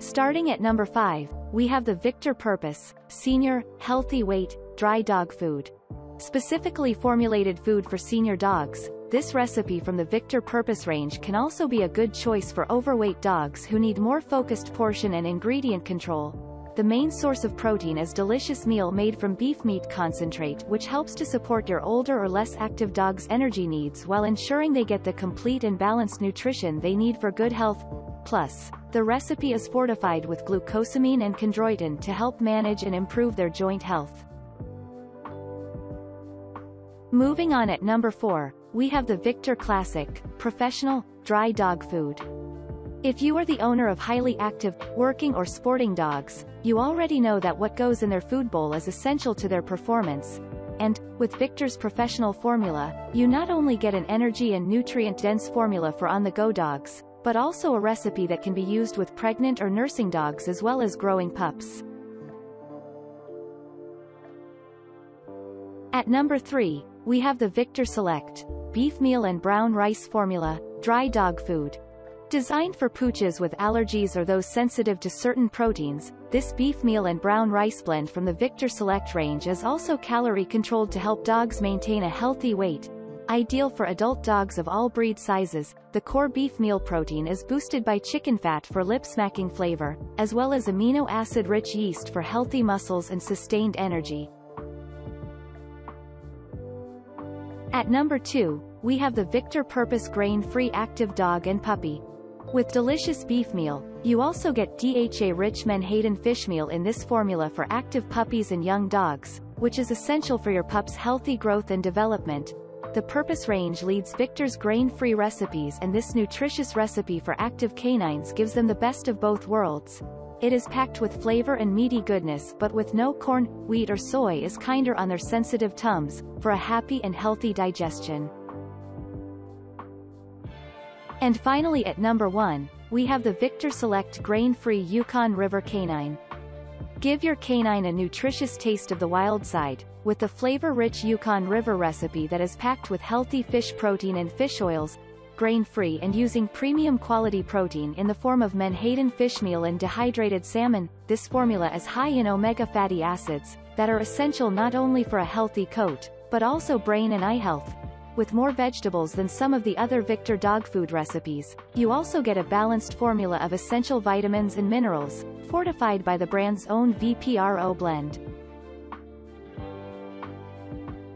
Starting at number 5, we have the Victor Purpose, Senior, Healthy Weight, Dry Dog Food. Specifically formulated food for senior dogs, this recipe from the Victor Purpose range can also be a good choice for overweight dogs who need more focused portion and ingredient control. The main source of protein is delicious meal made from beef meat concentrate which helps to support your older or less active dog's energy needs while ensuring they get the complete and balanced nutrition they need for good health. Plus, the recipe is fortified with glucosamine and chondroitin to help manage and improve their joint health. Moving on at number 4, we have the Victor Classic, Professional, Dry Dog Food. If you are the owner of highly active, working or sporting dogs, you already know that what goes in their food bowl is essential to their performance. And, with Victor's professional formula, you not only get an energy and nutrient-dense formula for on-the-go dogs, but also a recipe that can be used with pregnant or nursing dogs as well as growing pups. At number 3, we have the Victor Select, beef meal and brown rice formula, dry dog food. Designed for pooches with allergies or those sensitive to certain proteins, this beef meal and brown rice blend from the Victor Select range is also calorie controlled to help dogs maintain a healthy weight, Ideal for adult dogs of all breed sizes, the core beef meal protein is boosted by chicken fat for lip-smacking flavor, as well as amino acid-rich yeast for healthy muscles and sustained energy. At number 2, we have the Victor Purpose Grain-Free Active Dog and Puppy. With delicious beef meal, you also get DHA-rich menhaden fish meal in this formula for active puppies and young dogs, which is essential for your pup's healthy growth and development, the Purpose range leads Victor's grain-free recipes and this nutritious recipe for active canines gives them the best of both worlds. It is packed with flavor and meaty goodness but with no corn, wheat or soy is kinder on their sensitive tums, for a happy and healthy digestion. And finally at number 1, we have the Victor Select Grain-Free Yukon River Canine. Give your canine a nutritious taste of the wild side, with the flavor-rich Yukon River recipe that is packed with healthy fish protein and fish oils, grain-free and using premium quality protein in the form of menhaden fish meal and dehydrated salmon, this formula is high in omega fatty acids, that are essential not only for a healthy coat, but also brain and eye health. With more vegetables than some of the other Victor dog food recipes, you also get a balanced formula of essential vitamins and minerals, fortified by the brand's own VPRO blend.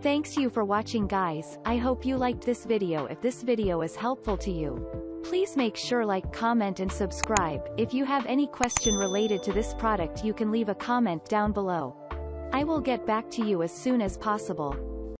Thanks you for watching guys, I hope you liked this video if this video is helpful to you. Please make sure like comment and subscribe, if you have any question related to this product you can leave a comment down below. I will get back to you as soon as possible.